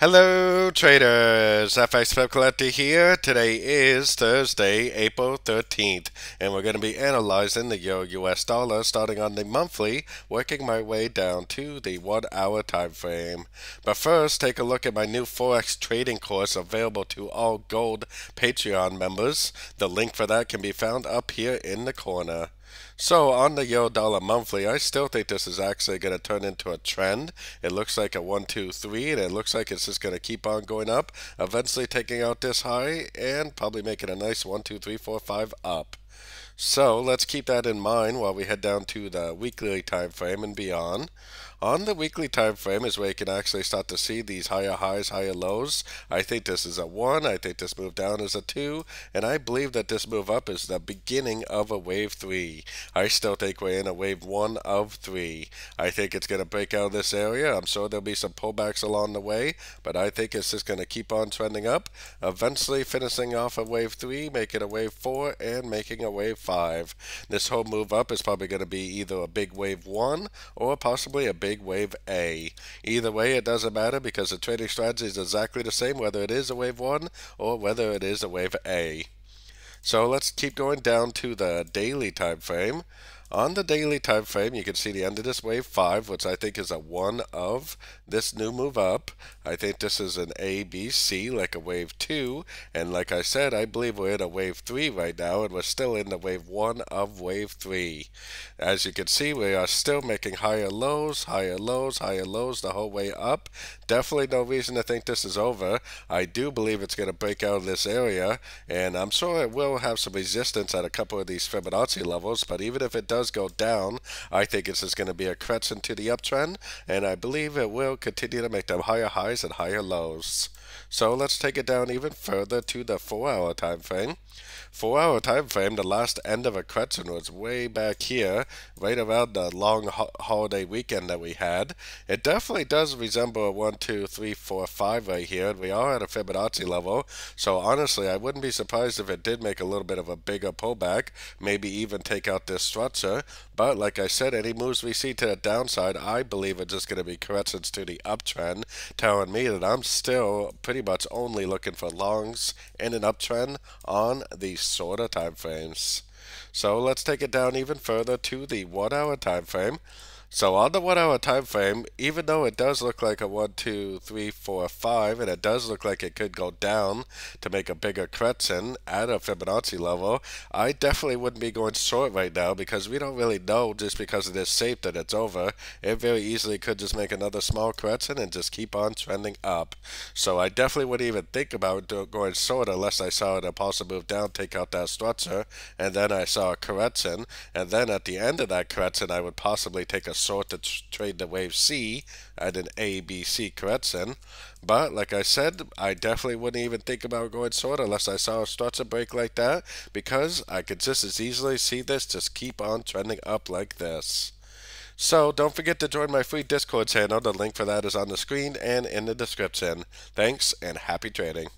Hello traders, FX Collector here. Today is Thursday, April 13th, and we're going to be analyzing the Euro US dollar starting on the monthly, working my way down to the one hour time frame. But first, take a look at my new Forex trading course available to all Gold Patreon members. The link for that can be found up here in the corner. So on the Euro Dollar Monthly, I still think this is actually going to turn into a trend. It looks like a 1, 2, 3, and it looks like it's just going to keep on going up, eventually taking out this high, and probably making a nice 1, 2, 3, 4, 5 up. So let's keep that in mind while we head down to the weekly time frame and beyond. On the weekly time frame is where you can actually start to see these higher highs, higher lows. I think this is a 1, I think this move down is a 2, and I believe that this move up is the beginning of a wave 3. I still think we're in a wave 1 of 3. I think it's going to break out of this area. I'm sure there'll be some pullbacks along the way, but I think it's just going to keep on trending up, eventually finishing off a wave 3, making a wave 4, and making a wave 5. This whole move up is probably going to be either a big wave 1 or possibly a big wave A. Either way, it doesn't matter because the trading strategy is exactly the same whether it is a wave 1 or whether it is a wave A. So let's keep going down to the daily time frame. On the daily time frame, you can see the end of this wave 5, which I think is a 1 of this new move up. I think this is an A, B, C, like a wave 2. And like I said, I believe we're in a wave 3 right now, and we're still in the wave 1 of wave 3. As you can see, we are still making higher lows, higher lows, higher lows the whole way up. Definitely no reason to think this is over. I do believe it's going to break out of this area, and I'm sure it will have some resistance at a couple of these Fibonacci levels, but even if it does does go down, I think this is going to be a correction to the uptrend, and I believe it will continue to make them higher highs and higher lows. So let's take it down even further to the 4 hour time frame. 4 hour time frame, the last end of a correction was way back here, right around the long ho holiday weekend that we had. It definitely does resemble a 1, 2, 3, 4, 5 right here, and we are at a Fibonacci level, so honestly I wouldn't be surprised if it did make a little bit of a bigger pullback, maybe even take out this structure, but like I said, any moves we see to the downside, I believe are just going to be corrections to the uptrend, telling me that I'm still pretty much only looking for longs in an uptrend on the shorter time frames. So let's take it down even further to the one hour time frame. So on the one hour time frame, even though it does look like a 1, 2, 3, 4, 5, and it does look like it could go down to make a bigger correction at a Fibonacci level, I definitely wouldn't be going short right now because we don't really know just because it is safe that it's over. It very easily could just make another small correction and just keep on trending up. So I definitely wouldn't even think about going short unless I saw an impulsive move down, take out that structure, and then I saw a correction, and then at the end of that correction I would possibly take a sort to trade the wave C at an A, B, C correction. But like I said, I definitely wouldn't even think about going short unless I saw a structure break like that because I could just as easily see this just keep on trending up like this. So don't forget to join my free Discord channel. The link for that is on the screen and in the description. Thanks and happy trading.